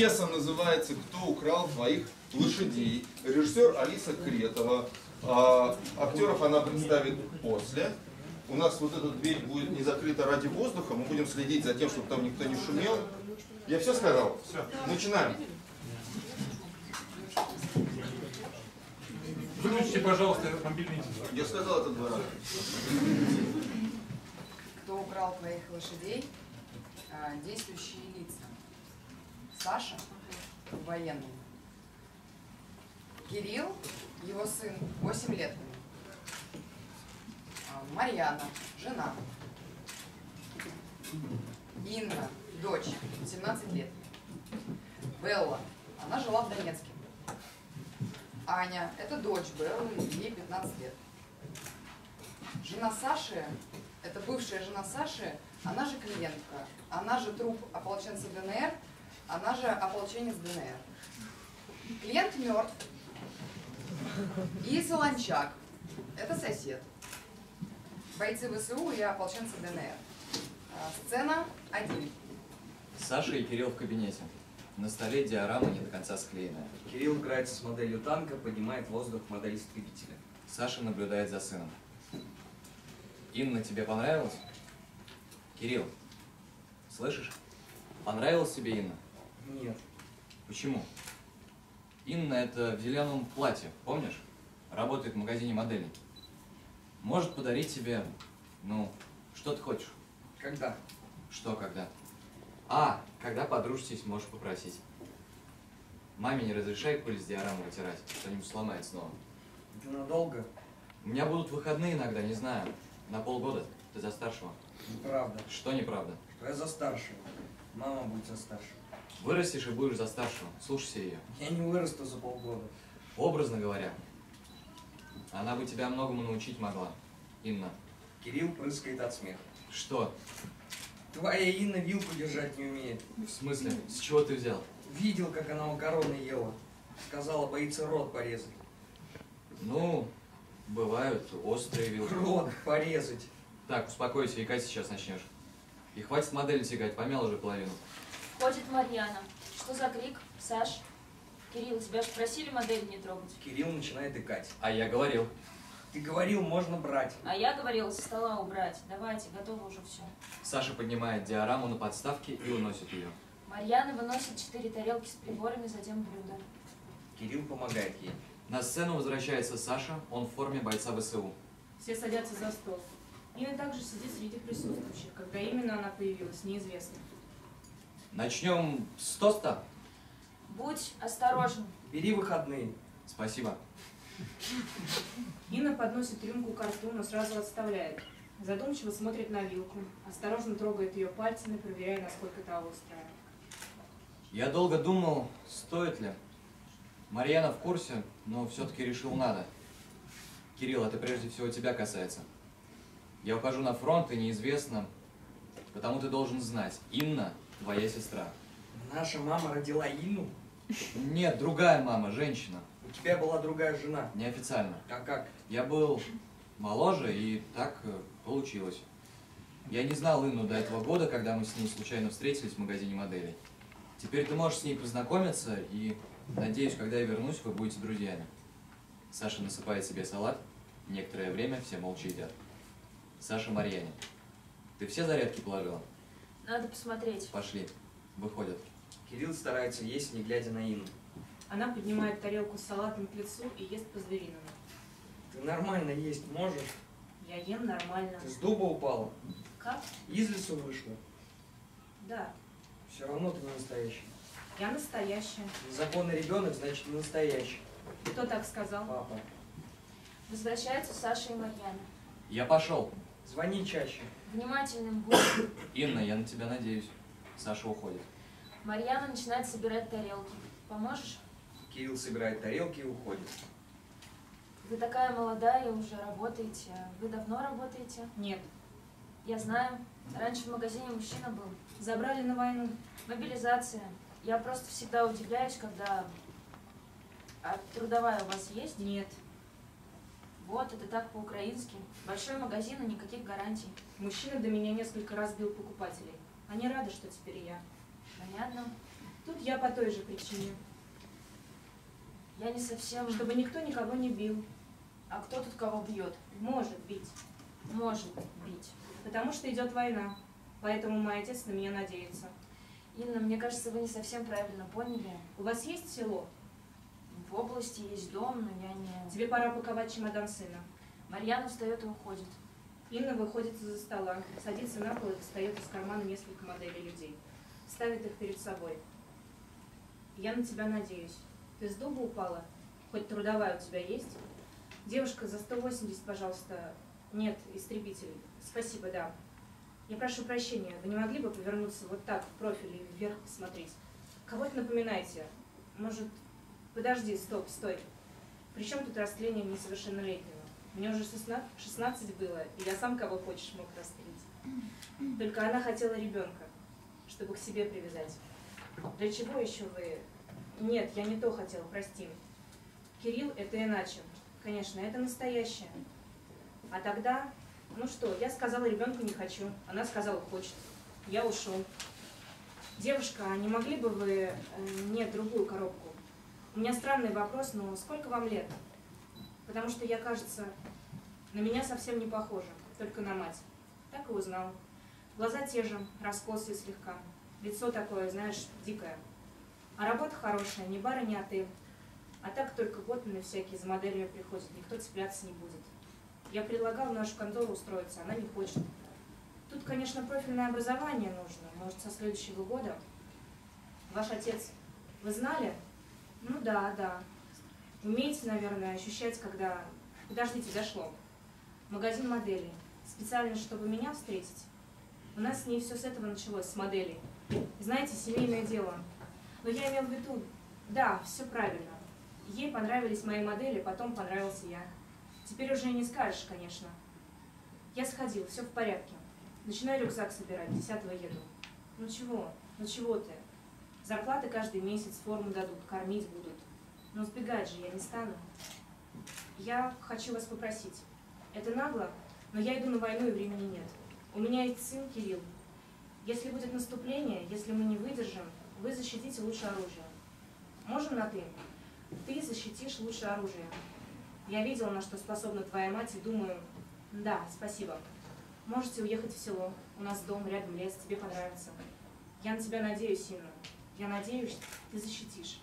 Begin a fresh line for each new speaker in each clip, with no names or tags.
Пьеса называется «Кто украл твоих лошадей». Режиссер Алиса Кретова. А, актеров она представит после. У нас вот эта дверь будет не закрыта ради воздуха. Мы будем следить за тем, чтобы там никто не шумел. Я все сказал? Все. Начинаем.
Выключите, пожалуйста, мобильный телефон.
Я сказал это два раза.
Кто украл твоих лошадей? А, Действующие лица. Саша, военный. Кирилл, его сын, 8 лет. А, Марьяна, жена. Инна, дочь, 17 лет. Белла, она жила в Донецке. Аня, это дочь Беллы, ей 15 лет. Жена Саши, это бывшая жена Саши, она же клиентка, она же труп ополченца ДНР, она же ополченец ДНР. Клиент мертв. И Солончак, это сосед. Бойцы ВСУ и ополченцы ДНР. А, Сцена один.
Саша и Кирилл в кабинете. На столе диорама не до конца склеенная.
Кирилл играется с моделью танка, поднимает воздух модель истребителя.
Саша наблюдает за сыном. Инна, тебе понравилось? Кирилл, слышишь? Понравилась тебе Инна?
Нет.
Почему? Инна это в зеленом платье, помнишь? Работает в магазине моделей. Может подарить тебе, ну, что ты хочешь?
Когда?
Что когда? А, когда подружитесь, можешь попросить. Маме не разрешай пыль с диорамы вытирать, что-нибудь сломает снова.
Это надолго?
У меня будут выходные иногда, не знаю. На полгода. Ты за старшего.
Неправда.
Что неправда?
Что я за старшего. Мама будет за старшего.
Вырастешь и будешь за старшего. Слушайся ее.
Я не вырасту за полгода.
Образно говоря. Она бы тебя многому научить могла. Инна.
Кирилл прыскает от смеха.
Что?
Твоя Инна вилку держать не умеет.
В смысле? С чего ты взял?
Видел, как она макароны ела. Сказала, боится рот порезать.
Ну, бывают острые вилки.
Рот порезать.
Так, успокойся, икать сейчас начнешь. И хватит модели тягать, помял уже половину.
Входит Марьяна. Что за крик? Саш? Кирилл, тебя же просили модель не трогать.
Кирилл начинает икать.
А я говорил.
Ты говорил, можно брать.
А я говорила со стола убрать. Давайте, готово уже все.
Саша поднимает диораму на подставке и уносит ее.
Марьяна выносит четыре тарелки с приборами, затем блюдо.
Кирилл помогает ей.
На сцену возвращается Саша, он в форме бойца ВСУ.
Все садятся за стол. Инна также сидит среди присутствующих. Когда именно она появилась, неизвестно.
Начнем с тоста.
Будь осторожен.
Бери выходные.
Спасибо.
Инна подносит рюмку к рту, но сразу отставляет. Задумчиво смотрит на вилку. Осторожно трогает ее пальцами, проверяя, насколько та острая.
Я долго думал, стоит ли. Марьяна в курсе, но все-таки решил надо. Кирилл, это прежде всего тебя касается. Я ухожу на фронт, и неизвестно, потому ты должен знать. Инна твоя сестра.
Наша мама родила Инну.
Нет, другая мама, женщина.
У тебя была другая жена.
Неофициально.
А как?
Я был моложе, и так э, получилось. Я не знал Инну до этого года, когда мы с ней случайно встретились в магазине моделей. Теперь ты можешь с ней познакомиться, и, надеюсь, когда я вернусь, вы будете друзьями. Саша насыпает себе салат. Некоторое время все молча едят. Саша Марьяне. Ты все зарядки положила?
Надо посмотреть.
Пошли. Выходят.
Кирилл старается есть, не глядя на Инну.
Она поднимает тарелку с салатом к лицу и ест по-звериному.
Ты нормально есть можешь?
Я ем нормально.
Ты с дуба упала?
Как?
Из лесу вышла?
Да,
Все равно ты не настоящий.
я настоящая.
Незаконный ребенок, значит, не настоящий.
Кто так сказал?
Папа.
Возвращаются Саша и Марьяна.
Я пошел.
Звони чаще.
Внимательным будь.
Инна, я на тебя надеюсь. Саша уходит.
Марьяна начинает собирать тарелки. Поможешь?
Кирилл собирает тарелки и уходит.
Вы такая молодая, уже работаете. Вы давно работаете?
Нет.
Я знаю. Раньше в магазине мужчина был.
Забрали на войну.
Мобилизация. Я просто всегда удивляюсь, когда... А трудовая у вас есть?
Нет.
Вот, это так по-украински. Большой магазин и никаких гарантий.
Мужчина до меня несколько раз бил покупателей. Они рады, что теперь я.
Понятно.
Тут я по той же причине.
Я не совсем...
Чтобы никто никого не бил.
А кто тут кого бьет?
Может бить.
Может бить.
Потому что идет война. Поэтому мой отец на меня надеется.
Инна, мне кажется, вы не совсем правильно поняли.
У вас есть село?
В области есть дом, но я не...
Тебе пора паковать чемодан сына.
Марьяна встает и уходит.
Инна выходит из-за стола, садится на пол и достает из кармана несколько моделей людей. Ставит их перед собой. Я на тебя надеюсь. Ты с дуба упала? Хоть трудовая у тебя есть? Девушка, за 180, пожалуйста. Нет, истребитель. Спасибо, да. Я прошу прощения, вы не могли бы повернуться вот так, в профиль и вверх посмотреть? Кого это напоминаете? Может, подожди, стоп, стой. Причем тут растление несовершеннолетнего? Мне уже 16, 16 было, и я сам кого хочешь мог растлить. Только она хотела ребенка, чтобы к себе привязать. Для чего еще вы... Нет, я не то хотела, прости. Кирилл — это иначе. Конечно, это настоящее. А тогда, ну что, я сказала ребенку не хочу, она сказала хочет. Я ушел. Девушка, а не могли бы вы... э, Нет, другую коробку. У меня странный вопрос, но сколько вам лет? Потому что я, кажется, на меня совсем не похожа, только на мать. Так и узнал. Глаза те же, раскосые слегка. Лицо такое, знаешь, дикое. А работа хорошая, ни бара, ни отель. А так только готмены всякие за моделями приходят, никто цепляться не будет. Я предлагал нашу контору устроиться, она не хочет. Тут, конечно, профильное образование нужно, может, со следующего года. Ваш отец, вы знали? Ну да, да. Умеете, наверное, ощущать, когда... Подождите, дошло. Магазин моделей. Специально, чтобы меня встретить. У нас с ней все с этого началось, с моделей. Знаете, семейное дело. Но я имел в виду, да, все правильно. Ей понравились мои модели, потом понравился я. Теперь уже не скажешь, конечно. Я сходил, все в порядке. Начинаю рюкзак собирать, десятого еду. Ну чего, ну чего ты? Зарплаты каждый месяц, форму дадут, кормить будут. Но сбегать же я не стану. Я хочу вас попросить. Это нагло, но я иду на войну и времени нет. У меня есть сын Кирилл. Если будет наступление, если мы не выдержим, вы защитите лучше оружие. Можем на «ты»? Ты защитишь лучше оружие. Я видела, на что способна твоя мать, и думаю, да, спасибо. Можете уехать в село. У нас дом, рядом лес, тебе понравится. Я на тебя надеюсь, Инна. Я надеюсь, ты защитишь.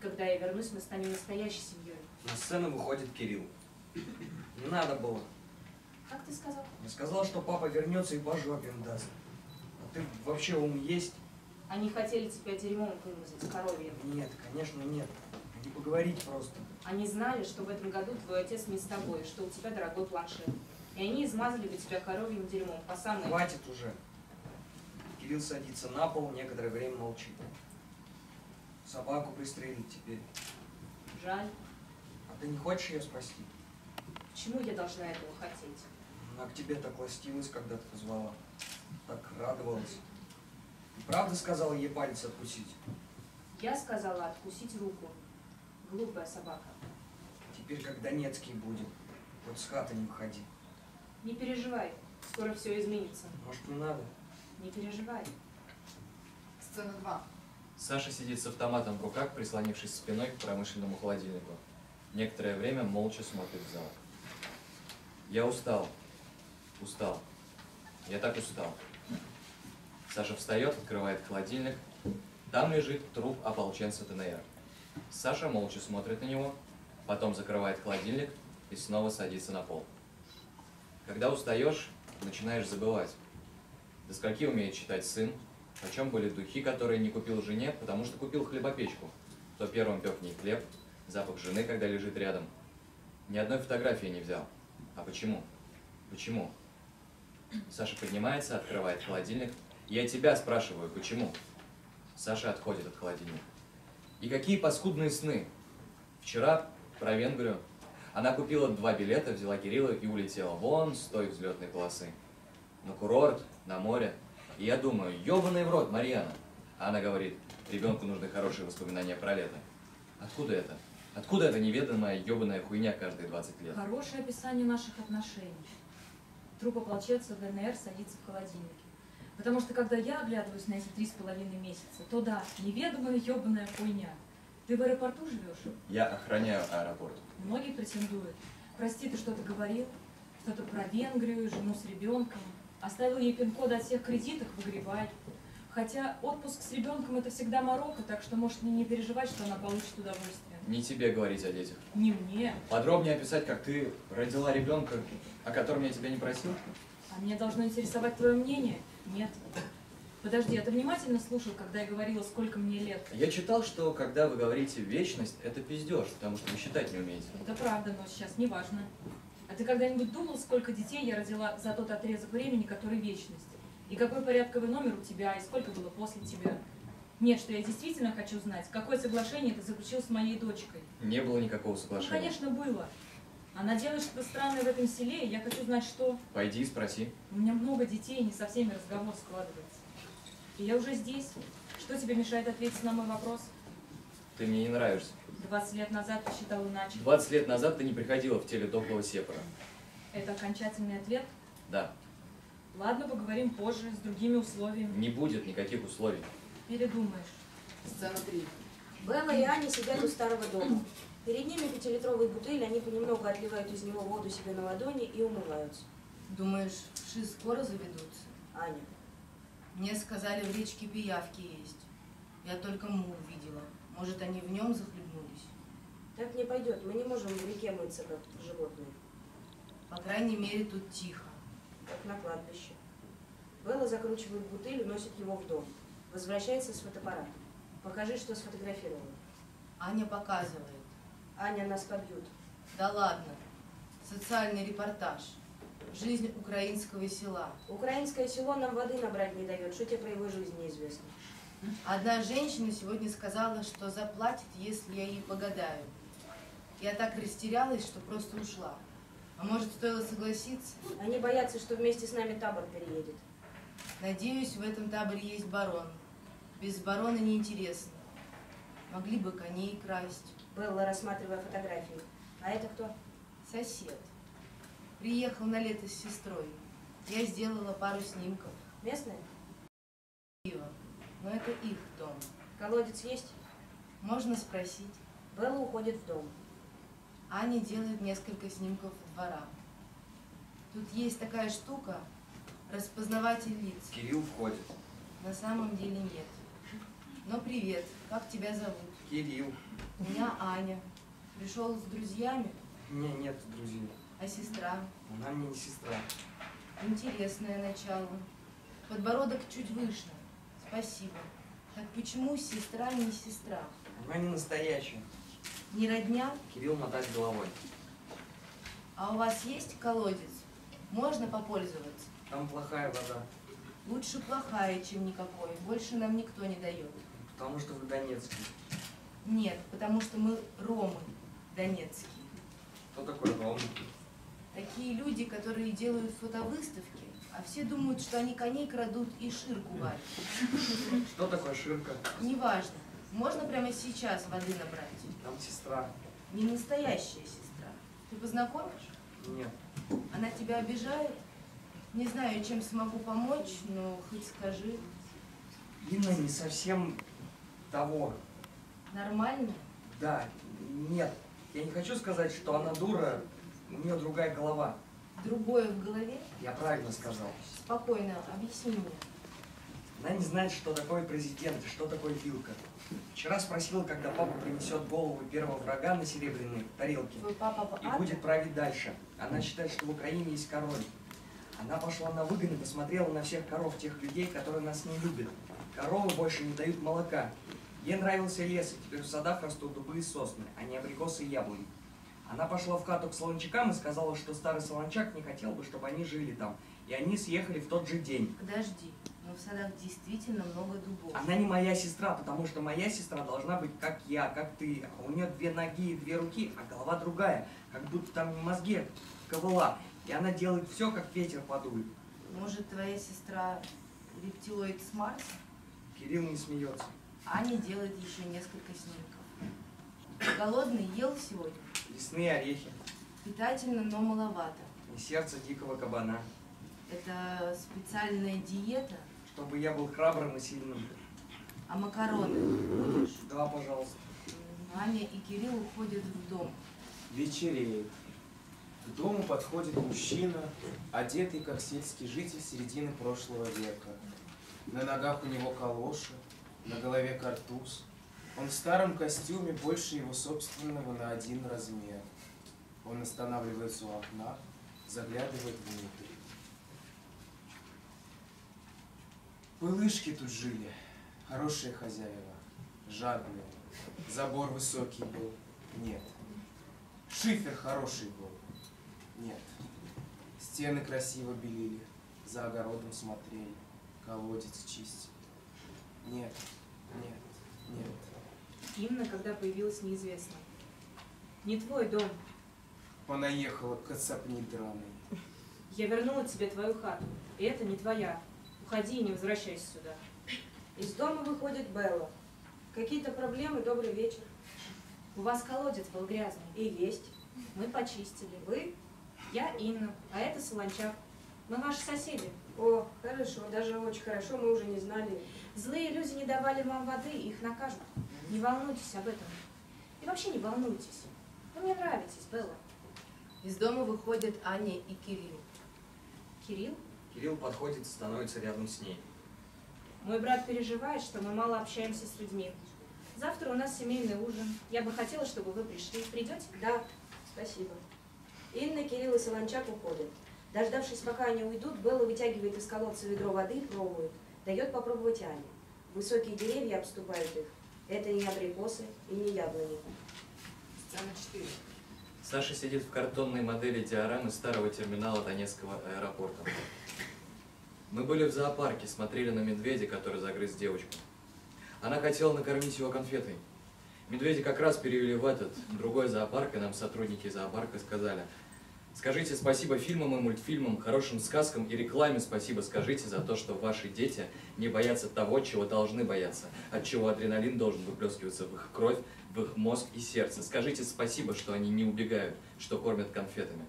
Когда я вернусь, мы станем настоящей семьей.
На сцену выходит Кирилл. Не надо было.
Как ты сказал?
Я сказал, что папа вернется и по жопе им даст. А ты вообще ум есть?
Они хотели тебя дерьмом вымазать, коровьем.
Нет, конечно нет. Не поговорить просто.
Они знали, что в этом году твой отец не с тобой, что у тебя дорогой планшет. И они измазали бы тебя коровьим дерьмом по самой...
Хватит уже. Кирилл садится на пол, некоторое время молчит. Собаку пристрелить теперь.
Жаль.
А ты не хочешь ее спасти?
Почему я должна этого хотеть?
Она к тебе так ластилась, когда ты позвала. Так радовалась. И правда сказала ей палец откусить?
Я сказала откусить руку. Глупая собака.
Теперь, как Донецкий будет, вот с хаты не выходи.
Не переживай, скоро все изменится.
Может, не надо?
Не переживай.
Сцена 2.
Саша сидит с автоматом в руках, прислонившись спиной к промышленному холодильнику. Некоторое время молча смотрит в зал. Я устал. Устал. Я так устал. Саша встает, открывает холодильник. Там лежит труп ополченца ТНР. Саша молча смотрит на него, потом закрывает холодильник и снова садится на пол. Когда устаешь, начинаешь забывать. До скольки умеет читать сын, о чем были духи, которые не купил жене, потому что купил хлебопечку. То первым пек в ней хлеб, запах жены, когда лежит рядом. Ни одной фотографии не взял. А почему? Почему? Саша поднимается, открывает холодильник. Я тебя спрашиваю, почему? Саша отходит от холодильника. И какие паскудные сны. Вчера про Венгрию. Она купила два билета, взяла Кирилла и улетела вон с той взлетной полосы. На курорт, на море. И я думаю, ебаный в рот, Марьяна. А она говорит, ребенку нужны хорошие воспоминания про лето. Откуда это? Откуда эта неведомая ебаная хуйня каждые 20 лет?
Хорошее описание наших отношений. Труп ополченца ДНР садится в холодильнике. Потому что когда я оглядываюсь на эти три с половиной месяца, то да, неведомая ебаная хуйня. Ты в аэропорту живешь?
Я охраняю аэропорт.
Многие претендуют. Прости, ты что-то говорил? Что-то про Венгрию, жену с ребенком. Оставил ей пин-код от всех кредитов, выгребай. Хотя отпуск с ребенком это всегда морока, так что можешь не, не переживать, что она получит удовольствие.
Не тебе говорить о детях.
Не мне.
Подробнее описать, как ты родила ребенка, о котором я тебя не просил?
А меня должно интересовать твое мнение? Нет. Подожди, а ты внимательно слушал, когда я говорила, сколько мне лет?
Я читал, что когда вы говорите вечность, это пиздеж, потому что вы считать не умеете.
Это правда, но сейчас не важно. А ты когда-нибудь думал, сколько детей я родила за тот отрезок времени, который вечность? И какой порядковый номер у тебя, и сколько было после тебя? Нет, что я действительно хочу знать, какое соглашение ты заключил с моей дочкой.
Не было никакого
Ну,
соглашения.
конечно, было. Она делает что-то странное в этом селе, и я хочу знать, что.
Пойди и спроси.
У меня много детей, и не со всеми разговор складывается. И я уже здесь. Что тебе мешает ответить на мой вопрос?
Ты мне не нравишься.
20 лет назад ты считал иначе.
20 лет назад ты не приходила в теле дохлого сепара.
Это окончательный ответ?
Да,
Ладно, поговорим позже, с другими условиями.
не будет никаких условий.
Передумаешь.
Сцена 3.
Белла и Аня сидят у старого дома. Перед ними пятилитровые бутыли, они понемногу отливают из него воду себе на ладони и умываются.
Думаешь, вши скоро заведутся?
Аня.
Мне сказали, в речке пиявки есть. Я только мул видела. Может, они в нем захлебнулись?
Так не пойдет, мы не можем в реке мыться, как животные,
По крайней мере, тут тихо.
как на кладбище. Белла закручивает бутыль и носит его в дом. Возвращается с фотоаппаратом. Покажи, что сфотографировала.
Аня показывает.
Аня, нас побьют.
Да ладно. Социальный репортаж. Жизнь украинского села.
Украинское село нам воды набрать не дает. Что тебе про его жизнь неизвестно?
Одна женщина сегодня сказала, что заплатит, если я ей погадаю. Я так растерялась, что просто ушла. А может, стоило согласиться?
Они боятся, что вместе с нами табор переедет.
Надеюсь, в этом таборе есть барон. Без барона неинтересно. Могли бы коней красть.
Белла, рассматривая фотографии. А это кто?
Сосед. Приехал на лето с сестрой. Я сделала пару снимков.
Местная?
Пиво. Но это их дом.
Колодец есть?
Можно спросить.
Белла уходит в дом.
Аня делает несколько снимков двора. Тут есть такая штука, распознаватель лиц.
Кирилл входит.
На самом деле нет. Но привет, как тебя зовут?
Кирилл.
Меня Аня. Пришел с друзьями,
меня нет друзей.
а сестра.
Она мне не сестра.
Интересное начало. Подбородок чуть выше. Спасибо. Так почему сестра не сестра?
Она не настоящая.
Не родня?
Кирилл мотает головой.
А у вас есть колодец? Можно попользоваться?
Там плохая вода.
Лучше плохая, чем никакой. Больше нам никто не дает.
Потому что вы Донецкий.
Нет, потому что мы ромы донецкие.
Кто такой Ром?
Такие люди, которые делают фотовыставки, а все думают, что они коней крадут и ширку варят.
Что такое Ширка?
Неважно. Можно прямо сейчас воды набрать.
Там сестра.
Не настоящая сестра. Ты познакомишь?
Нет.
Она тебя обижает? Не знаю, чем смогу помочь, но хоть скажи.
Инна не совсем того.
Нормально?
Да, нет. Я не хочу сказать, что она дура, у нее другая голова.
Другое в голове?
Я правильно сказал.
Спокойно, объясни мне.
Она не знает, что такое президент и что такое вилка. Вчера спросила, когда папа принесет голову первого врага на серебряной тарелке
Твой папа
и будет править дальше. Она считает, что в Украине есть король. Она пошла на выгон и посмотрела на всех коров тех людей, которые нас не любят. Коровы больше не дают молока. Ей нравился лес, и теперь в садах растут дубы и сосны, а не абрикосы и яблони. Она пошла в хату к солончакам и сказала, что старый солончак не хотел бы, чтобы они жили там. И они съехали в тот же день.
Подожди, но в садах действительно много дубов.
Она не моя сестра, потому что моя сестра должна быть как я, как ты. А у нее две ноги и две руки, а голова другая. Как будто там не мозги, а ковыла. И она делает все, как ветер подует.
Может, твоя сестра рептилоид с Марса?
Кирилл не смеется.
Аня делает еще несколько снимков. Голодный ел сегодня?
Лесные орехи
Питательно, но маловато.
и сердце дикого кабана.
Это специальная диета?
Чтобы я был храбрым и сильным.
А макароны будешь?
Да, пожалуйста.
Аня и Кирилл уходят в дом.
Вечереет. К дому подходит мужчина, одетый как сельский житель середины прошлого века. На ногах у него калоши, на голове картуз. Он в старом костюме больше его собственного на один размер. Он останавливается у окна, заглядывает внутрь. Пылышки тут жили, хорошие хозяева, жадные. Забор высокий был, нет. Шифер хороший был, нет. Стены красиво белили, за огородом смотрели, колодец чистили. Нет, нет, нет.
Инна, когда появилась, неизвестно. Не твой дом.
Понаехала кацапни драной.
Я вернула тебе твою хату. И это не твоя. Уходи и не возвращайся сюда.
Из дома выходит Белла. Какие-то проблемы, добрый вечер.
У вас колодец был грязный.
И есть.
Мы почистили.
Вы?
Я Инна, а это Солончак. Мы ваши соседи.
О, хорошо, даже очень хорошо, мы уже не знали.
Злые люди не давали вам воды, их накажут. Не волнуйтесь об этом. И вообще не волнуйтесь. Вы мне нравитесь, Белла.
Из дома выходят Аня и Кирилл.
Кирилл,
Кирилл подходит и становится рядом с ней.
мой брат переживает, что мы мало общаемся с людьми. Завтра у нас семейный ужин. Я бы хотела, чтобы вы пришли. Придете?
Да, спасибо. Инна, Кирилл и Солончак уходят. Дождавшись, пока они уйдут, Белла вытягивает из колодца ведро воды и пробует. Дает попробовать Ане. Высокие деревья обступают их. Это не абрикосы и не яблони.
Сцена 4.
Саша сидит в картонной модели диорамы старого терминала Донецкого аэропорта. Мы были в зоопарке, смотрели на медведя, который загрыз девочку. Она хотела накормить его конфетой. Медведя как раз перевели в этот, другой зоопарк, и нам сотрудники зоопарка сказали, скажите спасибо фильмам и мультфильмам, хорошим сказкам и рекламе спасибо скажите за то, что ваши дети не боятся того, чего должны бояться, от чего адреналин должен выплескиваться в их кровь, в их мозг и сердце. Скажите спасибо, что они не убегают, что кормят конфетами.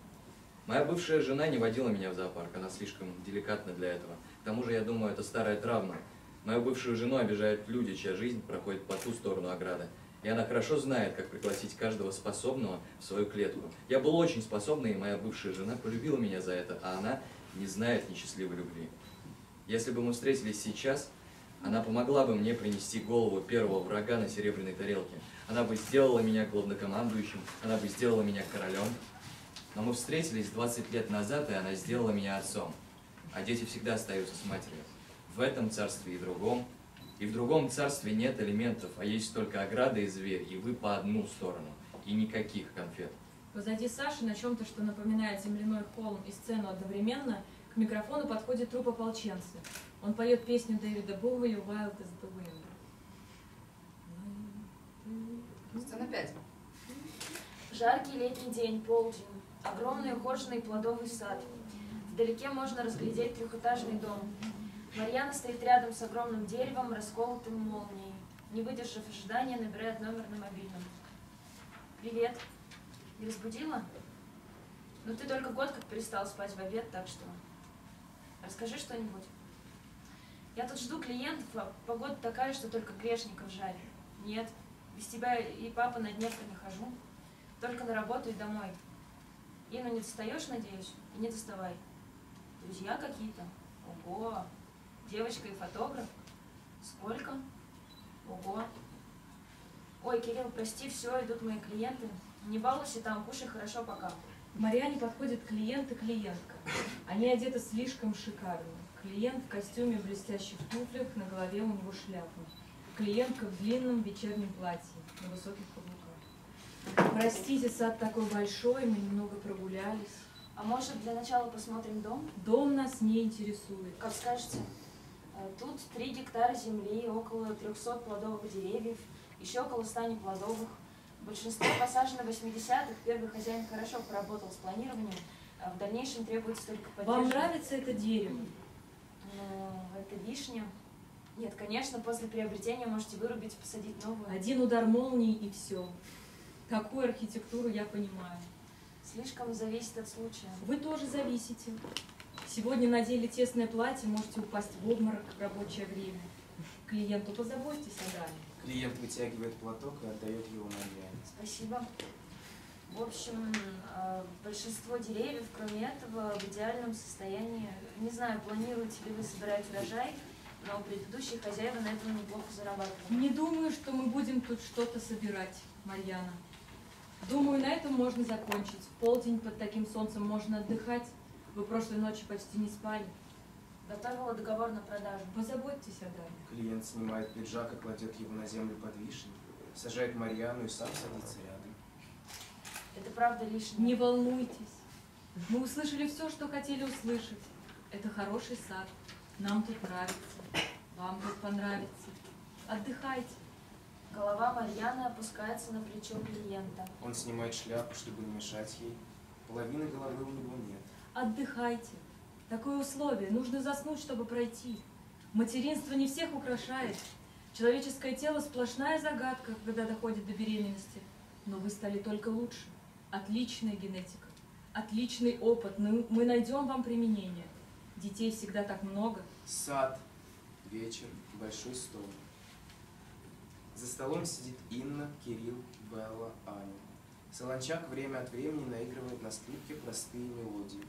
Моя бывшая жена не водила меня в зоопарк, она слишком деликатна для этого. К тому же, я думаю, это старая травма. Мою бывшую жену обижают люди, чья жизнь проходит по ту сторону ограды. И она хорошо знает, как пригласить каждого способного в свою клетку. Я был очень способный, и моя бывшая жена полюбила меня за это, а она не знает несчастливой любви. Если бы мы встретились сейчас, она помогла бы мне принести голову первого врага на серебряной тарелке. Она бы сделала меня главнокомандующим, она бы сделала меня королем. Но мы встретились 20 лет назад, и она сделала меня отцом. А дети всегда остаются с матерью. В этом царстве и другом. И в другом царстве нет элементов, а есть только ограда и зверь, и вы по одну сторону. И никаких конфет.
Позади Саши на чем-то, что напоминает земляной холм и сцену одновременно, к микрофону подходит труп ополченца. Он поет песню Дэвида Боуи «Wild is the wind».
Сцена 5.
Жаркий летний день, полдень. Огромный ухоженный плодовый сад. Вдалеке можно разглядеть трехэтажный дом. Марьяна стоит рядом с огромным деревом, расколотым молнией. Не выдержав ожидания, набирает номер на мобильном. «Привет. Не разбудила? Ну ты только год как перестал спать в обед, так что... Расскажи что-нибудь. Я тут жду клиентов, а погода такая, что только грешников жаль. Нет, без тебя и папа на Днепр не хожу. Только на работу и домой. Инну не достаешь, надеюсь? И не доставай. Друзья какие-то? Ого! Девочка и фотограф? Сколько? Ого! Ой, Кирилл, прости, все, идут мои клиенты. Не балуйся там, кушай хорошо пока.
К Марьяне подходит клиент и клиентка. Они одеты слишком шикарно. Клиент в костюме блестящих туфлях, на голове у него шляпа. Клиентка в длинном вечернем платье, на высоких каблуках. Простите, сад такой большой, мы немного прогулялись.
А может, для начала посмотрим дом?
Дом нас не интересует.
Как скажете. Э, Тут 3 гектара земли, около 300 плодовых деревьев, еще около 100 неплодовых. Большинство посажено в 80-х. Первый хозяин хорошо поработал с планированием. а В дальнейшем требуется только
Вам
поддержка.
нравится это дерево?
Ну, это вишня. Нет, конечно, после приобретения можете вырубить и посадить новую.
Один удар молнии и все. Такую архитектуру я понимаю.
Слишком зависит от случая.
Вы тоже зависите. Сегодня надели тесное платье, можете упасть в обморок в рабочее время. Клиенту позаботьтесь о даме.
Клиент вытягивает платок и отдает его Марьяне.
Спасибо. В общем, э, большинство деревьев, кроме этого, в идеальном состоянии. Не знаю, планируете ли вы собирать урожай, но предыдущие хозяева на этом неплохо зарабатывали.
Не думаю, что мы будем тут что-то собирать, Марьяна. Думаю, на этом можно закончить. В полдень под таким солнцем можно отдыхать. Вы прошлой ночью почти не спали.
Готовила договор на продажу.
Позаботьтесь о даме.
Клиент снимает пиджак и кладет его на землю под вишней, сажает Марьяну и сам садится рядом.
Это правда лишнее.
Не волнуйтесь. Мы услышали все, что хотели услышать. Это хороший сад. Нам тут нравится. Вам тут понравится. Отдыхайте.
Голова Марьяны опускается на плечо клиента.
Он снимает шляпу, чтобы не мешать ей. Половины головы у него нет.
Отдыхайте. Такое условие. Нужно заснуть, чтобы пройти. Материнство не всех украшает. Человеческое тело сплошная загадка, когда доходит до беременности. Но вы стали только лучше. Отличная генетика. Отличный опыт. Мы, мы найдем вам применение. Детей всегда так много.
Сад. Вечер. Большой стол. За столом сидит Инна, Кирилл, Белла, Аня. Солончак время от времени наигрывает на скрипке простые мелодии.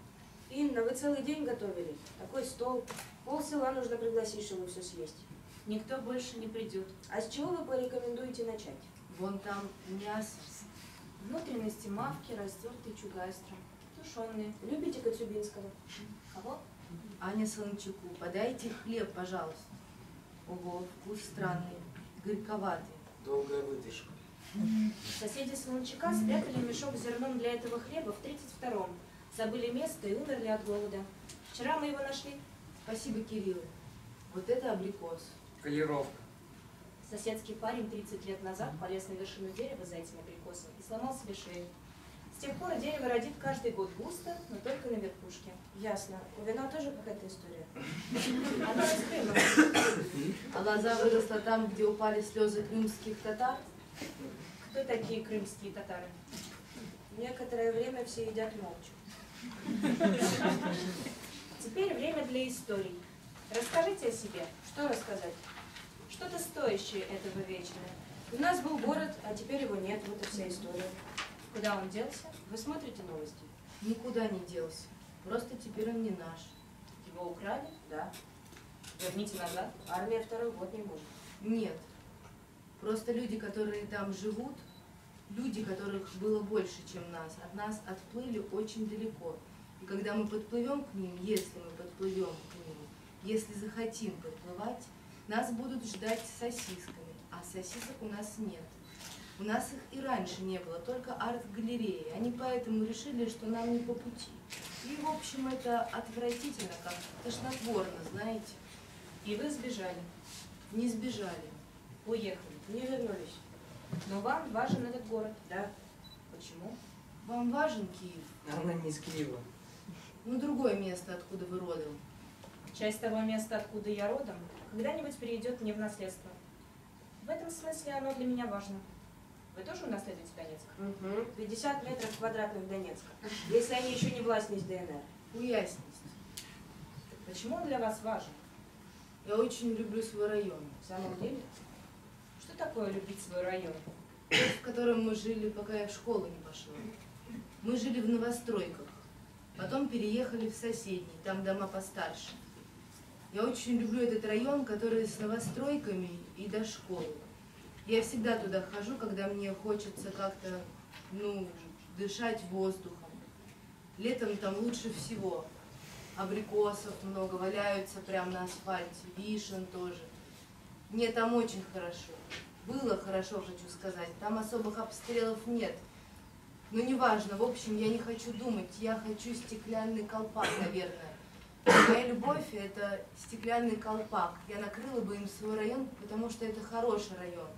Инна, вы целый день готовили? Такой стол. Пол села нужно пригласить, чтобы все съесть.
Никто больше не придет.
А с чего вы порекомендуете начать?
Вон там мясо.
Внутренности мавки, растертый чугайстром. Тушеные.
Любите Коцюбинского?
Кого?
Аня Солончаку, подайте хлеб, пожалуйста. Ого, вкус странный, горьковатый.
Долгая выдержка.
Соседи Солончака спрятали мешок с зерном для этого хлеба в 32-м. Забыли место и умерли от голода. Вчера мы его нашли.
Спасибо, Кирилл. Вот это абрикос.
Полировка.
Соседский парень 30 лет назад полез на вершину дерева за этим абрикосом и сломал себе шею. С тех пор дерево родит каждый год густо, но только на верхушке.
Ясно. У вина тоже какая-то история.
Она из Крыма.
А лоза выросла там, где упали слезы крымских татар?
Кто такие крымские татары?
Некоторое время все едят молча.
Теперь время для историй. Расскажите о себе. Что рассказать? Что-то стоящее этого вечера.
У нас был город, а теперь его нет. Вот и вся история.
Куда он делся?
Вы смотрите новости?
Никуда не делся. Просто теперь он не наш.
Его украли?
Да.
Верните назад.
Армия второй год не может.
Нет. Просто люди, которые там живут, люди, которых было больше, чем нас, от нас отплыли очень далеко. И когда мы подплывем к ним, если мы подплывем к ним, если захотим подплывать, нас будут ждать с сосисками, а сосисок у нас нет. У нас их и раньше не было, только арт-галереи. Они поэтому решили, что нам не по пути. И, в общем, это отвратительно, как тошнотворно, знаете.
И вы сбежали.
Не сбежали.
Уехали.
Не вернулись.
Но вам важен этот город.
Да.
Почему?
Вам важен Киев?
Она не из Киева.
Ну, другое место, откуда вы родом.
Часть того места, откуда я родом, когда-нибудь перейдет мне в наследство. В этом смысле оно для меня важно. Вы тоже унаследуете Донецк?
Угу. 50 метров квадратных Донецка. Если они еще не властность ДНР.
Уяснить.
Почему он для вас важен?
Я очень люблю свой район,
В самом деле? Такое любить свой район?
в котором мы жили, пока я в школу не пошла. Мы жили в новостройках, потом переехали в соседний, там дома постарше. Я очень люблю этот район, который с новостройками и до школы. Я всегда туда хожу, когда мне хочется как-то, ну, дышать воздухом. Летом там лучше всего. Абрикосов много валяются прямо на асфальте, вишен тоже. Мне там очень хорошо. Было хорошо, хочу сказать. Там особых обстрелов нет. Но неважно, в общем, я не хочу думать. Я хочу стеклянный колпак, наверное. Моя любовь – это стеклянный колпак. Я накрыла бы им свой район, потому что это хороший район.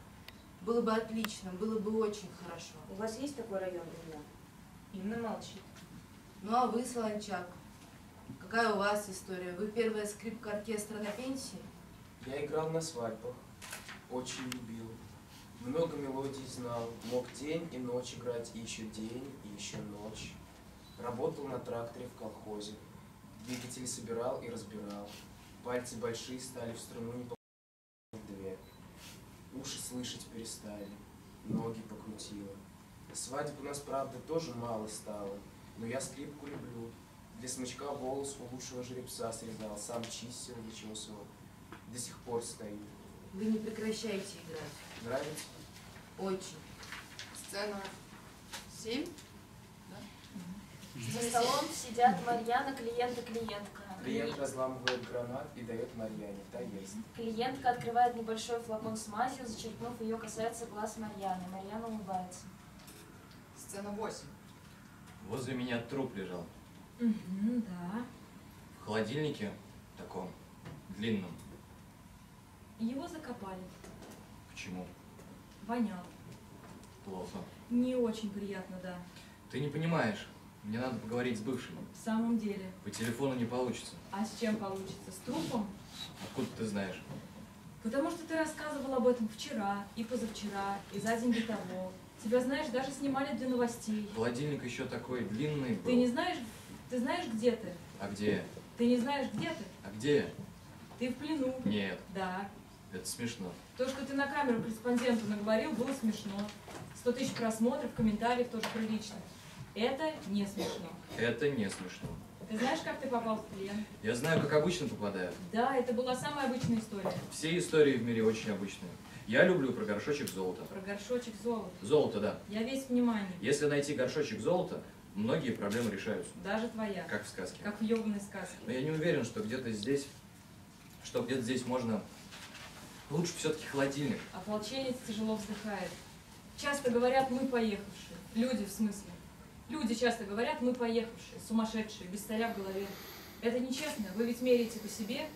Было бы отлично, было бы очень хорошо.
У вас есть такой район, Инна?
Инна молчит.
Ну а вы, Солончак, какая у вас история? Вы первая скрипка оркестра на пенсии?
Я играл на свадьбах. Очень любил. Много мелодий знал. Мог день и ночь играть, и еще день, и еще ночь. Работал на тракторе в колхозе. Двигатели собирал и разбирал. Пальцы большие стали в струну не две. Уши слышать перестали, ноги покрутило. Свадеб у нас, правда, тоже мало стало, но я скрипку люблю. Для смычка волос у лучшего жеребца срезал, сам чистил, вычесывал. До сих пор стоит.
Вы не прекращайте играть.
Нравится?
Очень.
Сцена 7.
За столом сидят Марьяна, клиент и клиентка.
Клиент разламывает гранат и дает Марьяне, та ест.
Клиентка открывает небольшой флакон с мазью, зачерпнув ее, касается глаз Марьяны. Марьяна улыбается.
Сцена 8.
Возле меня труп лежал.
Мгм, да.
В холодильнике таком, длинном.
Его закопали.
Почему?
Вонял.
Плохо.
Не очень приятно, да.
Ты не понимаешь. Мне надо поговорить с бывшим.
В самом деле.
По телефону не получится.
А с чем получится? С трупом?
Откуда ты знаешь?
Потому что ты рассказывал об этом вчера, и позавчера, и за день до того. Тебя, знаешь, даже снимали для новостей.
Холодильник еще такой длинный был.
Ты не знаешь, ты знаешь, где ты?
А где я?
Ты не знаешь, где ты?
А где я?
Ты в плену.
Нет,
Да.
Это смешно.
То, что ты на камеру корреспонденту наговорил, было смешно. Сто тысяч просмотров, комментариев тоже прилично. Это не смешно.
Это не смешно.
Ты знаешь, как ты попал в плен?
Я знаю, как обычно попадают.
Да, это была самая обычная история.
Все истории в мире очень обычные. Я люблю про горшочек золота.
Про горшочек золота.
Золото, да.
Я весь внимание.
Если найти горшочек золота, многие проблемы решаются.
Даже твоя.
Как в сказке.
Как в ёбаной сказке.
Но я не уверен, что где-то здесь, что где-то здесь можно... Лучше все-таки холодильник.
Ополченец тяжело вздыхает. Часто говорят, мы поехавшие. Люди, в смысле. Люди часто говорят, мы поехавшие, сумасшедшие, без царя в голове. Это нечестно, вы ведь меряете по себе.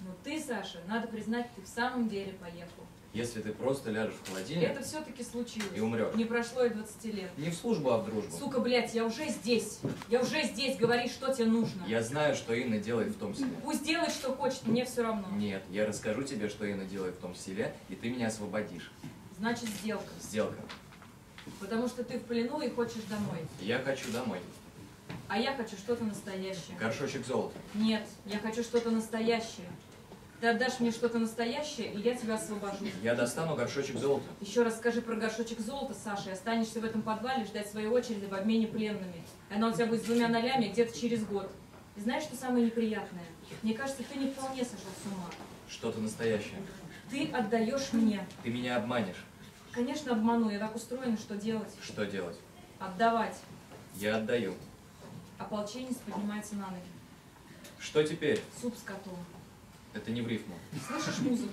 Но ты, Саша, надо признать, ты в самом деле поехал.
Если ты просто ляжешь в холодильник
Это все-таки случилось.
и умрешь.
Не прошло и 20 лет.
Не в службу, а в дружбу.
Сука, блядь, я уже здесь. Я уже здесь, говори, что тебе нужно.
Я знаю, что Инна делает в том селе.
Пусть делает, что хочет, мне все равно.
Нет, я расскажу тебе, что Инна делает в том селе, и ты меня освободишь.
Значит, сделка.
Сделка.
Потому что ты в плену и хочешь домой.
Я хочу домой.
А я хочу что-то настоящее.
Горшочек золота.
Нет, я хочу что-то настоящее. Ты отдашь мне что-то настоящее, и я тебя освобожу.
Я достану горшочек золота.
Еще раз скажи про горшочек золота, Саша, и останешься в этом подвале ждать своей очереди в обмене пленными. Она у тебя будет с двумя нолями где-то через год. И знаешь, что самое неприятное? Мне кажется, ты не вполне сошел с ума.
Что-то настоящее.
Ты отдаешь мне.
Ты меня обманешь.
Конечно, обману, я так устроена, что делать?
Что делать?
Отдавать.
Я отдаю.
Ополченец поднимается на ноги.
Что теперь?
Суп с котом.
Это не в рифму.
Слышишь музыку?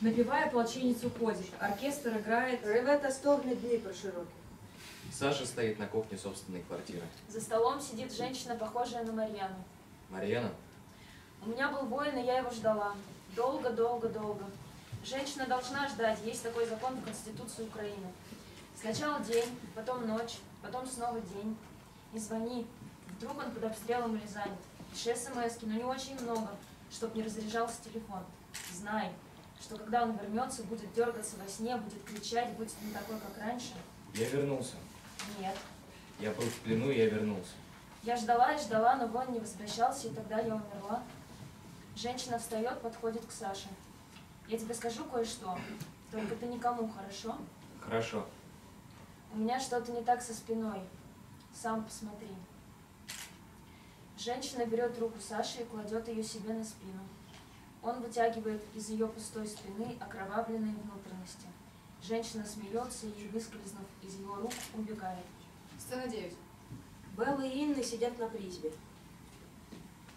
Напевая, ополченец уходит. Оркестр играет.
Ревета стогне дни по широким.
Саша стоит на кухне собственной квартиры.
За столом сидит женщина, похожая на Марьяну.
Марьяна?
У меня был воин, и я его ждала. Долго, долго, долго. Женщина должна ждать, есть такой закон в Конституции Украины. Сначала день, потом ночь, потом снова день. Не звони. Вдруг он под обстрелом или занят. Пиши смс но не очень много, чтоб не разряжался телефон. Знай, что когда он вернется, будет дергаться во сне, будет кричать, будет не такой, как раньше.
Я вернулся.
Нет.
Я был в плену, и я вернулся.
Я ждала и ждала, но воин не возвращался, и тогда я умерла. Женщина встает, подходит к Саше. Я тебе скажу кое-что, только ты никому, хорошо?
Хорошо.
У меня что-то не так со спиной. Сам посмотри. Женщина берет руку Саши и кладет ее себе на спину. Он вытягивает из ее пустой спины окровавленные внутренности. Женщина смеется и, выскользнув из его рук, убегает.
Сцена 9.
Белла и Инна сидят на призбе.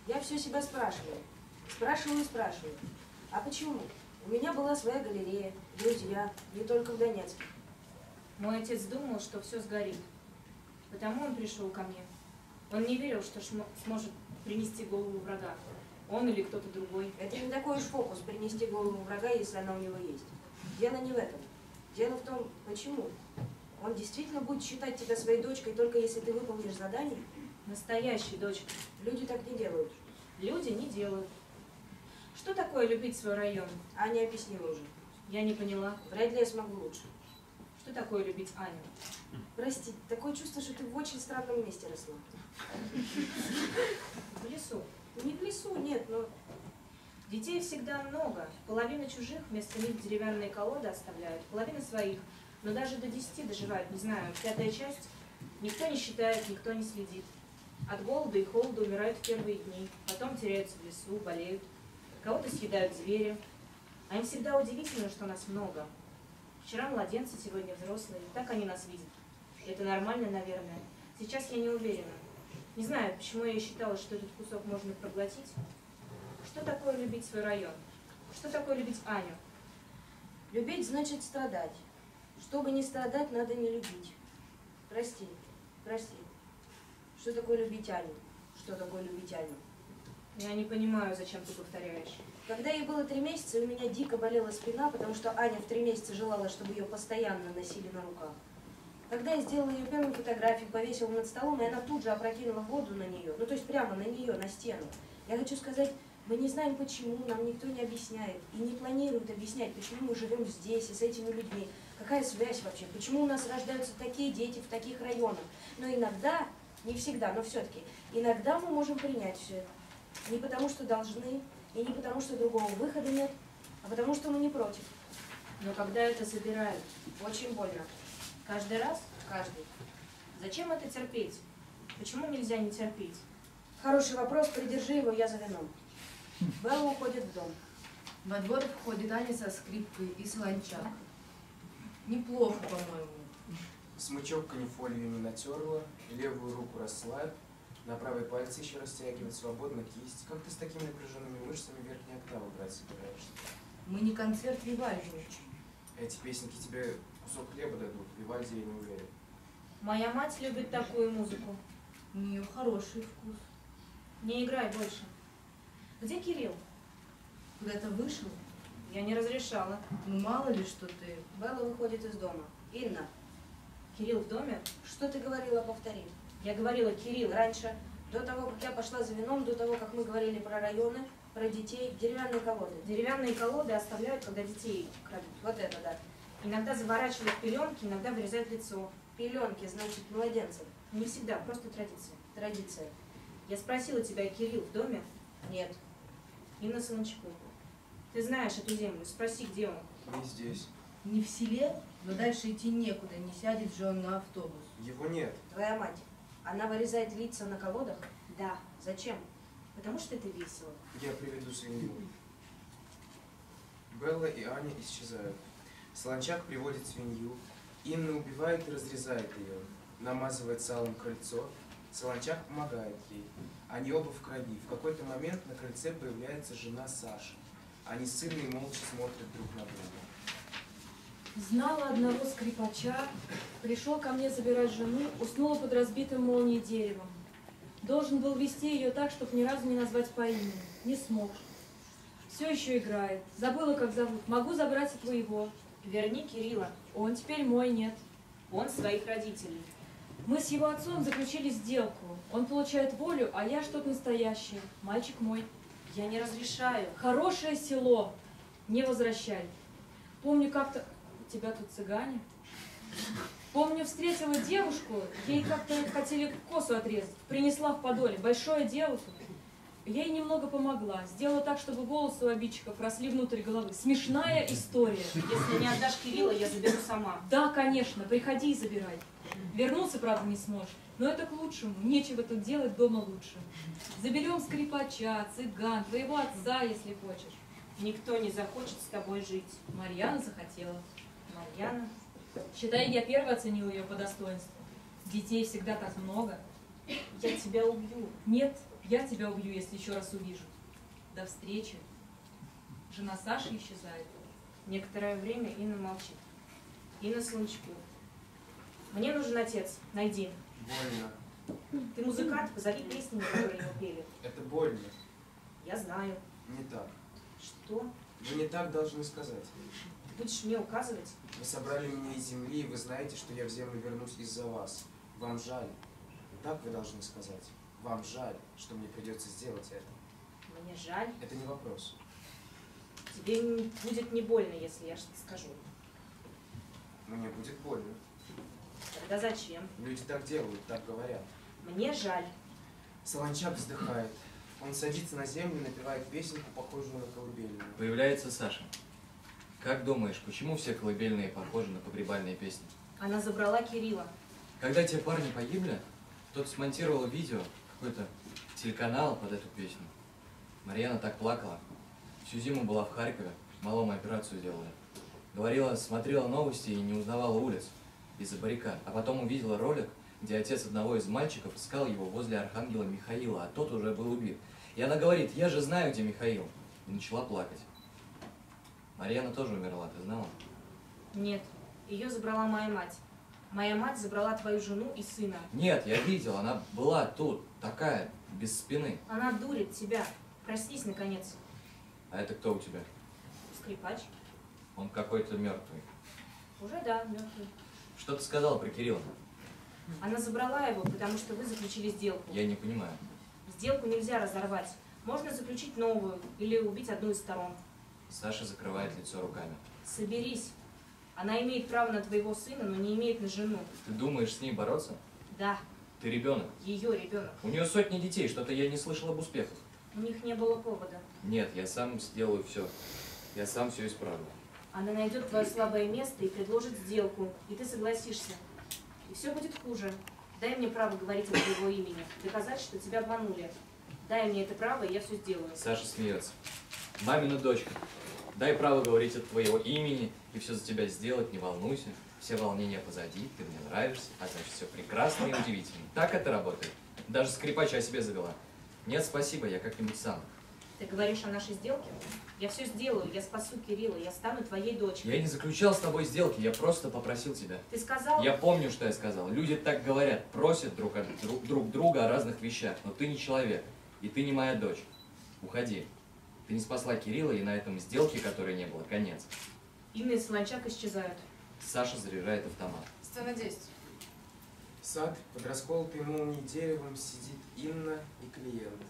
Я все себя спрашиваю. Спрашиваю и спрашиваю. А почему? У меня была своя галерея, друзья, не только в Донецке.
Мой отец думал, что все сгорит. Потому он пришел ко мне. Он не верил, что сможет принести голову врага. Он или кто-то другой.
Это не такой уж фокус принести голову врага, если она у него есть. Дело не в этом. Дело в том, почему. Он действительно будет считать тебя своей дочкой только если ты выполнишь задание?
Настоящий дочка.
Люди так не делают.
Люди не делают. Что такое любить свой район?
Аня объяснила уже.
Я не поняла.
Вряд ли я смогу лучше.
Что такое любить Аню?
Прости, такое чувство, что ты в очень странном месте росла.
В лесу.
Не в лесу, нет, но
Детей всегда много. Половина чужих вместо них деревянные колоды оставляют, половина своих. Но даже до десяти доживают, не знаю, пятая часть. Никто не считает, никто не следит. От голода и холода умирают в первые дни, потом теряются в лесу, болеют. Кого-то съедают звери. А им всегда удивительно, что нас много. Вчера младенцы, сегодня взрослые. Так они нас видят. Это нормально, наверное. Сейчас я не уверена. Не знаю, почему я считала, что этот кусок можно проглотить. Что такое любить свой район? Что такое любить Аню?
любить значит страдать. Чтобы не страдать, надо не любить. Прости, прости. Что такое любить Аню? Что такое любить Аню?
Я не понимаю, зачем ты повторяешь.
Когда ей было три месяца, у меня дико болела спина, потому что Аня в три месяца желала, чтобы ее постоянно носили на руках. Когда я сделала ее первую фотографию, повесила над столом, и она тут же опрокинула воду на нее, ну то есть прямо на нее, на стену. Я хочу сказать, мы не знаем почему, нам никто не объясняет и не планирует объяснять, почему мы живем здесь и с этими людьми. Какая связь вообще? Почему у нас рождаются такие дети в таких районах? Но иногда, не всегда, но все-таки, иногда мы можем принять все это. Не потому, что должны, и не потому, что другого выхода нет, а потому, что мы не против.
Но когда это забирают?
Очень больно.
Каждый раз?
Каждый.
Зачем это терпеть? Почему нельзя не терпеть?
Хороший вопрос, придержи его, я за вином. Белла уходит в дом.
Во двор входит Аня со скрипкой и солончак. Неплохо, по-моему.
Смычок канифолию не натерла, левую руку расслабь, на правой пальце еще растягивать, свободно кисть. Как ты с такими напряженными мышцами верхние октавы брать собираешься?
Мы не концерт Вивальди.
Эти песенки тебе кусок хлеба дадут, Вивальди я не уверен.
Моя мать любит такую музыку.
У нее хороший вкус.
Не играй больше. Где Кирилл?
Куда-то вышел?
Я не разрешала.
Ну мало ли, что ты.
Белла выходит из дома. Инна,
Кирилл в доме?
что ты говорила, повтори.
Я говорила, Кирилл,
Раньше, до того, как я пошла за вином, до того, как мы говорили про районы, про детей, деревянные колоды.
деревянные колоды оставляют, когда детей крадут.
Вот это да.
Иногда заворачивают в пеленки, иногда вырезают лицо.
Пеленки, значит, младенцев.
Не всегда, просто традиция.
Традиция.
Я спросила тебя, Кирилл в доме?
Нет.
Инна Солончакова. Ты знаешь эту землю, спроси, где он.
Не здесь.
Не в селе, но дальше идти некуда, не сядет же он на автобус.
Его нет.
Твоя мать. Она вырезает лица на колодах?
Да,
Зачем?
потому что это весело.
Я приведу свинью. Белла и Аня исчезают. Солончак приводит свинью. Инна убивает и разрезает ее. Намазывает салом крыльцо. Солончак помогает ей. Они оба в крови. В какой-то момент на крыльце появляется жена Саши. Они с Инной молча смотрят друг на друга.
Знала одного скрипача, пришел ко мне забирать жену, уснула под разбитым молнией деревом. Должен был вести ее так, чтобы ни разу не назвать по имени. Не смог. Все еще играет. Забыла, как зовут. Могу забрать и твоего.
Верни Кирилла,
Он теперь мой, нет.
он своих родителей.
Мы с его отцом заключили сделку. Он получает волю, а я что-то настоящее. Мальчик мой.
Я не разрешаю.
Хорошее село. Не возвращай. Помню, как-то... Тебя тут цыгане? Помню, встретила девушку, ей как-то хотели косу отрезать. Принесла в подоле. Большое дело тут. Я ей немного помогла. Сделала так, чтобы волосы у обидчиков росли внутрь головы. Смешная история.
Если не отдашь Кирилла, я заберу сама.
Да, конечно, приходи и забирай. Вернуться, правда, не сможешь. Но это к лучшему. Нечего тут делать дома лучше. Заберем скрипача, цыган, твоего отца, если хочешь.
Никто не захочет с тобой жить.
Марьяна захотела.
Марьяна,
Считай, я первый оценил ее по достоинству. Детей всегда так много.
я тебя убью.
Нет, я тебя убью, если еще раз увижу. До встречи. Жена Саши исчезает.
Некоторое время Инна молчит. Инна Солончакова. Мне нужен отец. Найди.
Больно.
Ты музыкант, позови песни, которые мы пели.
Это больно.
Я знаю.
Не так.
Что?
Вы не так должны сказать.
Будешь мне указывать?
Вы собрали меня из земли, и вы знаете, что я в землю вернусь из-за вас. Вам жаль. Так вы должны сказать. Вам жаль, что мне придется сделать это.
Мне жаль.
Это не вопрос.
Тебе будет не больно, если я что-то скажу.
Мне будет больно.
Тогда зачем?
Люди так делают, так говорят.
Мне жаль.
Солончак вздыхает. Он садится на землю и напевает песенку, похожую на колыбельную.
Появляется Саша. Как думаешь, почему все колыбельные похожи на погребальные песни?
Она забрала Кирилла.
Когда те парни погибли, кто-то смонтировал видео, какой-то телеканал под эту песню. Марьяна так плакала. Всю зиму была в Харькове, малому операцию делали. Говорила, смотрела новости и не узнавала улиц из-за баррикад. А потом увидела ролик, где отец одного из мальчиков искал его возле архангела Михаила, а тот уже был убит. И она говорит, я же знаю, где Михаил. И начала плакать. Марьяна тоже умерла, ты знала?
Нет, ее забрала моя мать. Моя мать забрала твою жену и сына.
Нет, я видел, она была тут, такая, без спины.
Она дурит тебя. Проснись, наконец.
А это кто у тебя?
Скрипач.
Он какой-то мертвый.
Уже да, мертвый.
Что ты сказала про Кирилла?
Она забрала его, потому что вы заключили сделку.
Я не понимаю.
Сделку нельзя разорвать. Можно заключить новую или убить одну из сторон.
Саша закрывает лицо руками.
Соберись. Она имеет право на твоего сына, но не имеет на жену.
Ты думаешь с ней бороться?
Да,
Ты ребенок.
ее ребенок.
У нее сотни детей, что-то я не слышал об успехах.
У них не было повода.
Нет, я сам сделаю все. Я сам все исправлю.
Она найдет твое слабое место и предложит сделку, и ты согласишься. И все будет хуже. Дай мне право говорить от твоего имени, доказать, что тебя обманули. Дай мне это право, и я все сделаю.
Саша смеется. Мамина дочка. Дай право говорить от твоего имени и все за тебя сделать, не волнуйся. Все волнения позади, ты мне нравишься, а значит все прекрасно и удивительно. Так это работает. Даже скрипача о себе завела. Нет, спасибо, я как-нибудь сам.
Ты говоришь о нашей сделке? Я все сделаю, я спасу Кирилла, я стану твоей дочкой.
Я не заключал с тобой сделки, я просто попросил тебя.
Ты сказал?
Я помню, что я сказал. Люди так говорят, просят друг, от, друг, друг друга о разных вещах, но ты не человек, и ты не моя дочь. Уходи. Ты не спасла Кирилла, и на этом сделке, которой не было, конец.
Инна и Солончак исчезают.
Саша заряжает автомат.
Сцена 10.
Сад под расколотой молнией деревом сидит Инна и клиент.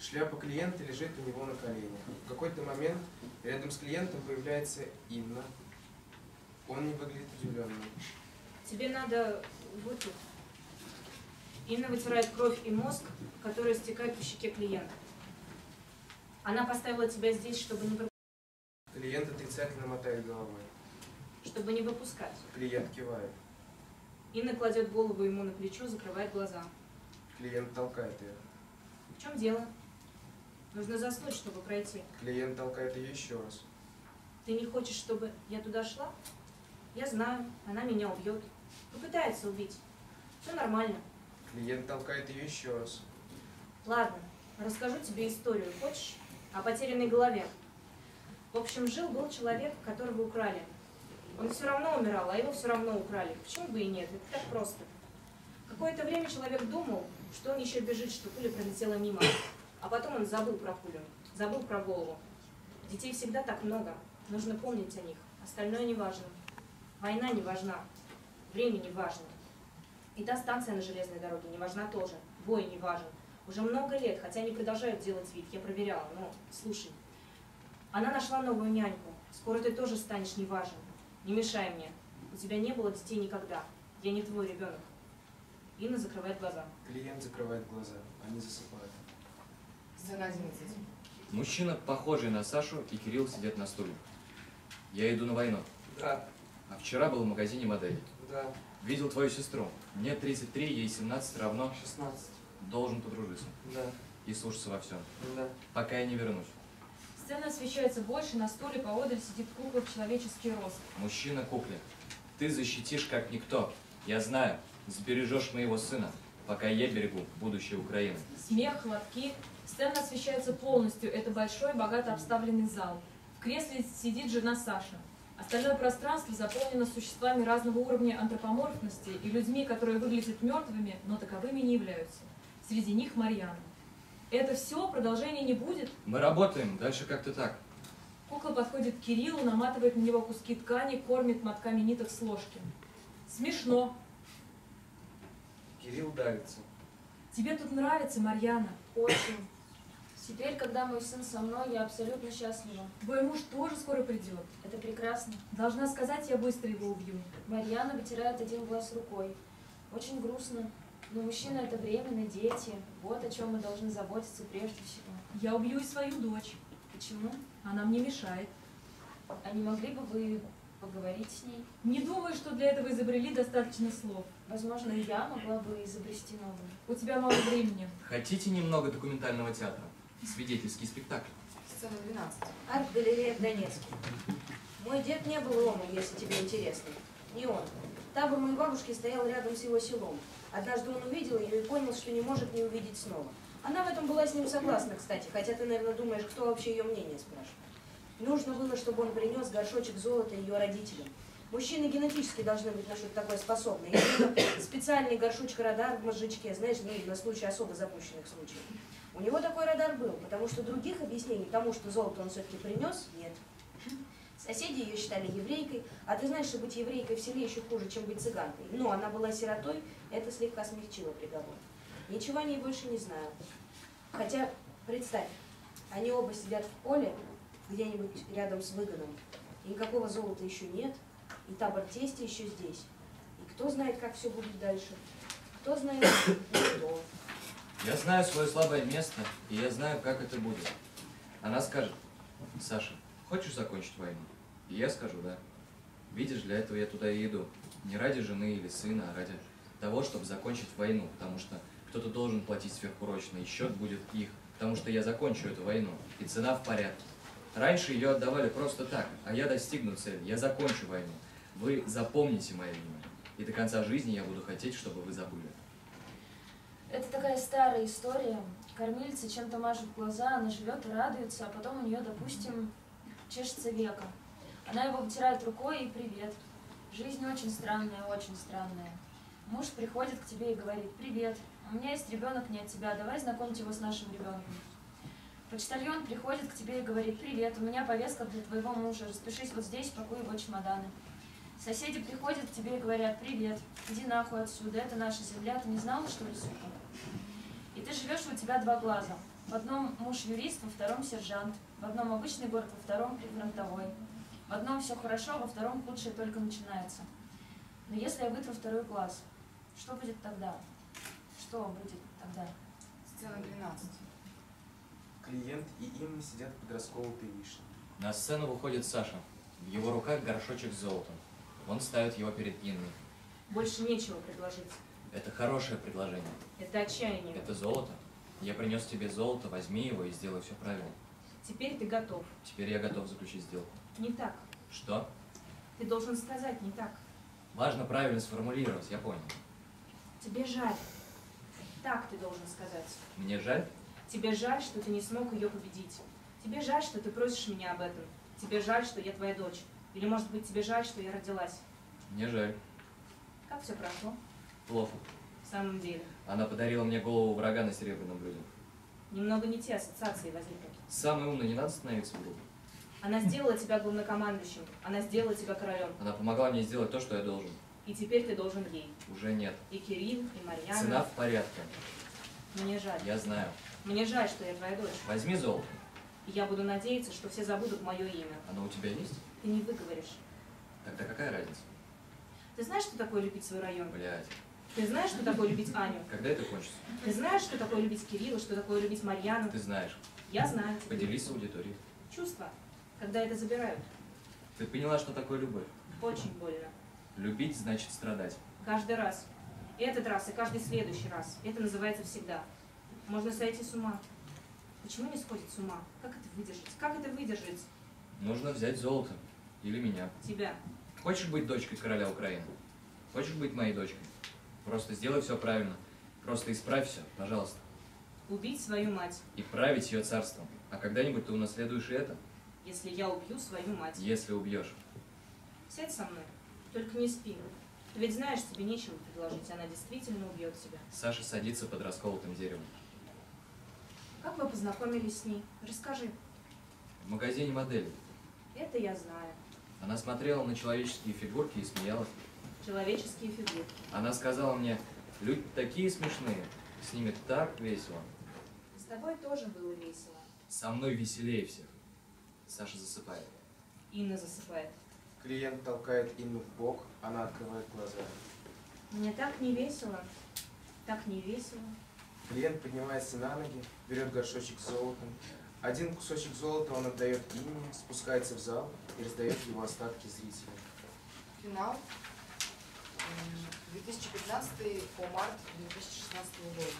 Шляпа клиента лежит у него на коленях. В какой-то момент рядом с клиентом появляется Инна. Он не выглядит удивленным.
Тебе надо вот тут. Инна вытирает кровь и мозг, которые стекают по щеке клиента. Она поставила тебя здесь, чтобы не, пропу-
Клиент отрицательно мотает головой.
чтобы не выпускать.
Клиент кивает.
Инна кладет голову ему на плечо, закрывает глаза.
Клиент толкает ее.
В чем дело? Нужно заснуть, чтобы пройти.
Клиент толкает ее еще раз.
Ты не хочешь, чтобы я туда шла? Я знаю, она меня убьет. Попытается убить. Все нормально.
Клиент толкает ее еще раз.
Ладно, расскажу тебе историю. Хочешь? О потерянной голове. В общем, жил-был человек, которого украли. Он все равно умирал, а его все равно украли. Почему бы и нет? Это так просто. Какое-то время человек думал, что он еще бежит, что пуля пролетела мимо. А потом он забыл про пулю, забыл про голову. Детей всегда так много. Нужно помнить о них. Остальное не важно. Война не важна. Время не важно. И та станция на железной дороге не важна тоже. Бой не важен. Уже много лет, хотя они продолжают делать вид. Я проверяла, но слушай. Она нашла новую няньку. Скоро ты тоже станешь неважен. Не мешай мне. У тебя не было детей никогда. Я не твой ребенок. Инна закрывает глаза.
Клиент закрывает глаза. Они засыпают.
Сцена 11.
Мужчина, похожий на Сашу, и Кирилл сидят на стуле. Я иду на войну.
Да,
А вчера был в магазине моделей.
да,
Видел твою сестру. Мне 33, ей 17 равно.
16,
Должен подружиться.
да,
И слушаться во всем.
да.
Пока я не вернусь.
Сцена освещается больше, на стуле поодаль сидит кукла в человеческий рост.
Мужчина кукле. Ты защитишь как никто. Я знаю. Сбережешь моего сына, пока я берегу будущее Украины.
Смех, хлопки. Сцена освещается полностью. Это большой, богато обставленный зал. В кресле сидит жена Саша. Остальное пространство заполнено существами разного уровня антропоморфности и людьми, которые выглядят мертвыми, но таковыми не являются. Среди них Марьяна. Это все, продолжения не будет.
Мы работаем, дальше как-то так.
Кукла подходит к Кириллу, наматывает на него куски ткани, кормит мотками ниток с ложки. Смешно.
Кирилл давится.
Тебе тут нравится, Марьяна?
Очень.
Теперь, когда мой сын со мной, я абсолютно счастлива.
Твой муж тоже скоро придет.
Это прекрасно.
Должна сказать, я быстро его убью.
Марьяна вытирает один глаз рукой. Очень грустно. Но мужчина это временно, дети. Вот о чем мы должны заботиться прежде всего.
Я убью и свою дочь.
Почему?
Она мне мешает.
А не могли бы вы поговорить с ней?
Не думаю, что для этого изобрели достаточно слов.
Возможно, я могла бы изобрести новую.
У тебя мало времени.
Хотите немного документального театра? Свидетельский спектакль.
Сцена 12.
Арт-галерея в Донецке. Мой дед не был ромом, если тебе интересно. Не он. Табор моей бабушки стоял рядом с его селом. Однажды он увидел ее и понял, что не может не увидеть снова. Она в этом была с ним согласна, кстати, хотя ты, наверное, думаешь, кто вообще ее мнение спрашивает. Нужно было, чтобы он принес горшочек золота ее родителям. Мужчины генетически должны быть на что-то такое способны. И специальный горшочек радар в мозжечке, знаешь, ну, на случай особо запущенных случаев. У него такой радар был, потому что других объяснений тому, что золото он все-таки принес, нет. Соседи ее считали еврейкой, а ты знаешь, что быть еврейкой в селе еще хуже, чем быть цыганкой. Но она была сиротой, это слегка смягчило приговор. Ничего о ней больше не знаю. Хотя, представь, они оба сидят в поле, где-нибудь рядом с выгоном, и никакого золота еще нет, и табор тести еще здесь. И кто знает, как все будет дальше. Кто знает, никто.
Я знаю свое слабое место, и я знаю, как это будет. Она скажет, Саша, хочешь закончить войну? И я скажу, да. Видишь, для этого я туда и иду. Не ради жены или сына, а ради того, чтобы закончить войну, потому что кто-то должен платить сверхурочно, и счет будет их, потому что я закончу эту войну, и цена в порядке. Раньше ее отдавали просто так, а я достигну цели, я закончу войну. Вы запомните мое имя, и до конца жизни я буду хотеть, чтобы вы забыли.
Это такая старая история. Кормилица чем-то мажет глаза, она живет и радуется, а потом у нее, допустим, чешется века. Она его вытирает рукой и привет. Жизнь очень странная, очень странная. Муж приходит к тебе и говорит, привет, у меня есть ребенок не от тебя, давай знакомить его с нашим ребенком. Почтальон приходит к тебе и говорит, привет, у меня повестка для твоего мужа, распишись вот здесь, пакуй его чемоданы. Соседи приходят к тебе и говорят, привет, иди нахуй отсюда, это наша земля, ты не знала, что ли, сука? И ты живешь, у тебя два глаза. В одном муж юрист, во втором сержант. В одном обычный город, во втором прифронтовой. В одном все хорошо, во втором худшее только начинается. Но если я вытру второй глаз, что будет тогда? Что будет тогда?
Сцена 12.
Клиент и Инна сидят под расколотой вишней.
На сцену выходит Саша. В его руках горшочек с золотом. Он ставит его перед Инной.
Больше нечего предложить.
Это хорошее предложение.
Это отчаяние.
Это золото. Я принес тебе золото, возьми его и сделай все правильно.
Теперь ты готов.
Теперь я готов заключить сделку.
Не так.
Что?
Ты должен сказать не так.
Важно правильно сформулировать, я понял.
Тебе жаль. Так ты должен сказать.
Мне жаль?
Тебе жаль, что ты не смог ее победить. Тебе жаль, что ты просишь меня об этом. Тебе жаль, что я твоя дочь. Или, может быть, тебе жаль, что я родилась.
Мне жаль.
Как все прошло?
Плохо.
В самом деле.
Она подарила мне голову врага на серебряном блюде.
Немного не те ассоциации возникли.
Самый умный, не надо становиться в группу.
Она сделала тебя главнокомандующим. Она сделала тебя королем.
Она помогла мне сделать то, что я должен.
И теперь ты должен ей.
Уже нет.
И Кирилл, и Марьяна.
Цена в порядке.
Мне жаль.
Я знаю.
Мне жаль, что я твоя дочь.
Возьми золото.
И я буду надеяться, что все забудут мое имя.
Оно у тебя есть?
Ты не выговоришь.
Тогда какая разница?
Ты знаешь, что такое любить свой район?
Блядь.
Ты знаешь, что такое любить Аню?
Когда это кончится?
Ты знаешь, что такое любить Кирилла, что такое любить Марьяну?
Ты знаешь.
Я знаю.
Поделись с аудиторией.
Чувства, когда это забирают,
Ты поняла, что такое любовь?
очень больно.
Любить значит страдать.
Каждый раз. И этот раз, и каждый следующий раз. Это называется всегда. Можно сойти с ума. Почему не сходит с ума? Как это выдержать? Как это выдержать?
Нужно взять золото. Или меня.
Тебя.
Хочешь быть дочкой короля Украины? Хочешь быть моей дочкой? Просто сделай все правильно. Просто исправь все, пожалуйста.
Убить свою мать,
И править ее царством. А когда-нибудь ты унаследуешь и это,
если я убью свою мать.
если убьешь.
Сядь со мной, только не спи. Ты ведь знаешь, тебе нечего предложить, она действительно убьет тебя.
Саша садится под расколотым деревом.
Как вы познакомились с ней? Расскажи.
В магазине моделей.
Это я знаю.
Она смотрела на человеческие фигурки и смеялась.
Человеческие фигурки.
Она сказала мне, люди такие смешные, с ними так весело.
тобой тоже было весело.
Со мной веселее всех. Саша засыпает.
Инна засыпает.
Клиент толкает Инну в бок, она открывает глаза.
Мне так не весело. Так не весело.
Клиент поднимается на ноги, берет горшочек с золотом. Один кусочек золота он отдает Инне, спускается в зал и раздает его остатки зрителям.
Финал. М, 2015 по март 2016 года.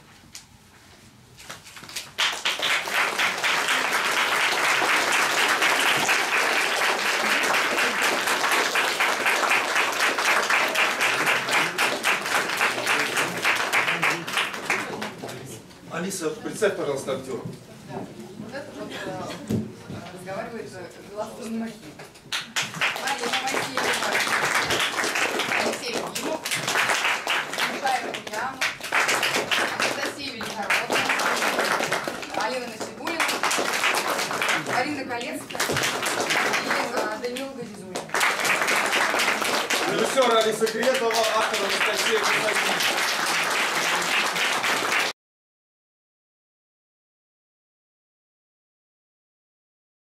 Алиса, представь, пожалуйста, актера.
Да. Вот это вот э, разговаривает э, главный